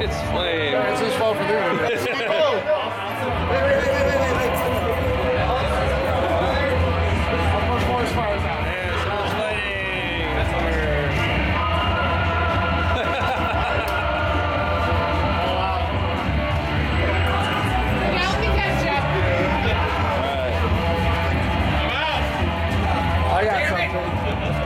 it's flame. It's his fault for doing that.